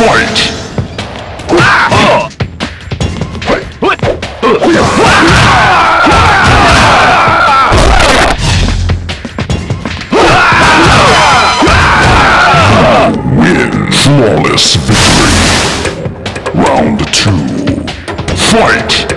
Fight! Win. Flawless victory. Round two. Fight!